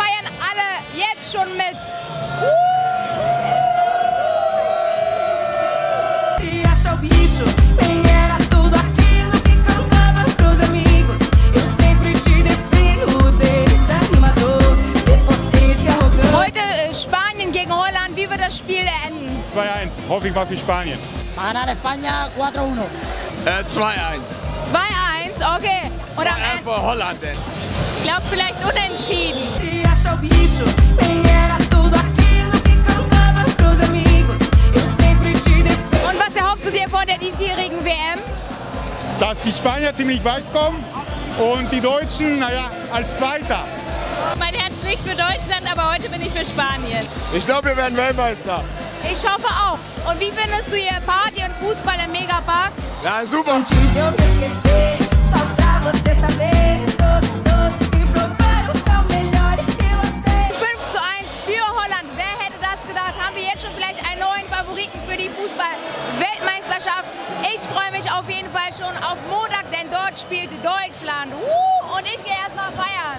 Feiern alle jetzt schon mit. Heute äh, Spanien gegen Holland. Wie wird das Spiel enden? 2-1, hoffe ich mal für Spanien. Va ganar España 4-1. Äh, 2-1. 2-1, okay. Und am Ende. für Holland denn. Ich glaube vielleicht unentschieden. Acha o bicho, bem era tudo aquilo que cantava pros amigos. Eu sempre te defendo. Und was erhoffst du dir von der diesjährigen WM? Dass die Spanier ziemlich weit kommen und die Deutschen, naja, als Zweiter. Mein Herz schlägt für Deutschland, aber heute bin ich für Spanien. Ich glaube, wir werden Weltmeister. Ich hoffe auch. Und wie findest du hier Party und Fußball im Megapark? Ja, super. Schon vielleicht einen neuen Favoriten für die Fußball-Weltmeisterschaft? Ich freue mich auf jeden Fall schon auf Montag, denn dort spielt Deutschland. Uh, und ich gehe erstmal feiern.